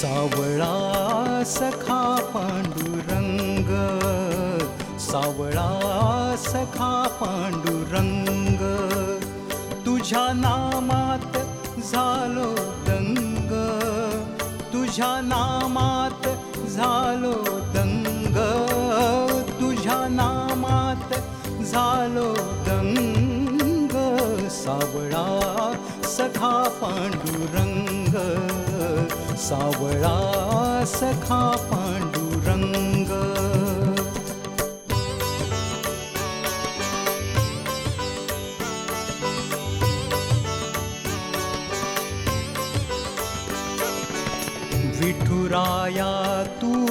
सावळा सखा पांडुरंग सावळा सखा पांडुरंग तुझ्या नामात झालो दंग तुझ्या नामात झालो दंग तुझ्या नामात झालो दंग सावळा सखा पांडुरंग. सावळा सखा पांडुरंग. विठुराया तू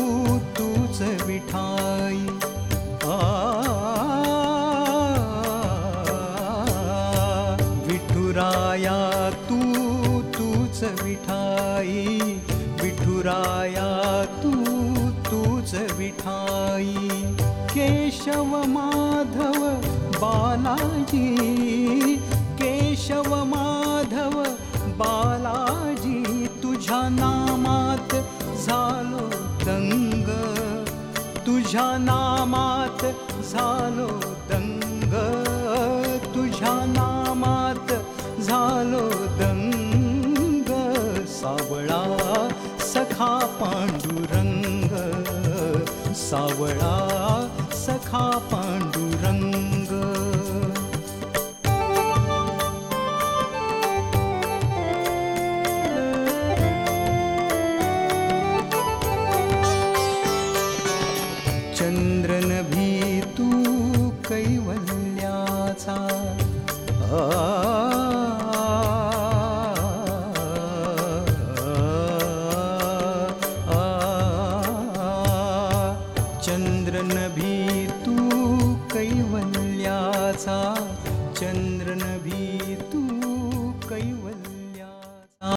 तूच विठाई. विठुराया तू तूच विठाई. विठुराया तू तूच विठाई। केशव माधव बालाजी। केशव माधव बालाजी तुझ्या नामात झालो दंग। तुझ्या नामात झालो सखा पांडुरंग सावळा सखा पांडुरंग. चंद्रन भी तू कैवल्याचा चंद्रन भी तू कैवल्याचा. चंद्रन भी तू कैवल्या